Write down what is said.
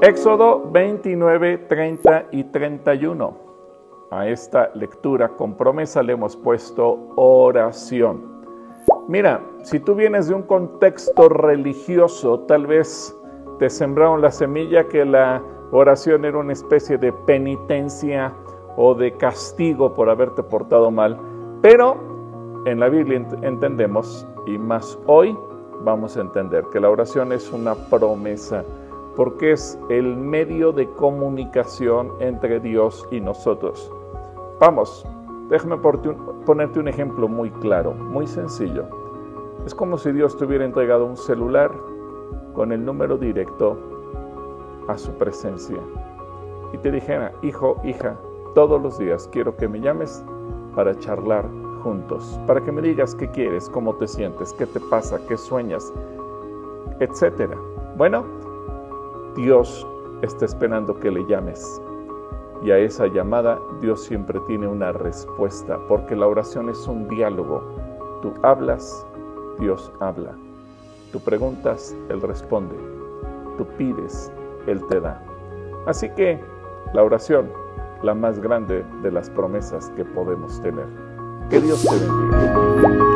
Éxodo 29, 30 y 31. A esta lectura con promesa le hemos puesto oración. Mira, si tú vienes de un contexto religioso, tal vez te sembraron la semilla que la oración era una especie de penitencia o de castigo por haberte portado mal, pero en la Biblia entendemos, y más hoy vamos a entender, que la oración es una promesa porque es el medio de comunicación entre Dios y nosotros. Vamos, déjame ponerte un ejemplo muy claro, muy sencillo. Es como si Dios te hubiera entregado un celular con el número directo a su presencia y te dijera, hijo, hija, todos los días quiero que me llames para charlar juntos, para que me digas qué quieres, cómo te sientes, qué te pasa, qué sueñas, etcétera. Bueno, Dios está esperando que le llames. Y a esa llamada Dios siempre tiene una respuesta, porque la oración es un diálogo. Tú hablas, Dios habla. Tú preguntas, Él responde. Tú pides, Él te da. Así que la oración, la más grande de las promesas que podemos tener. Que Dios te bendiga.